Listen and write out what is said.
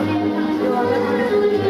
どうも。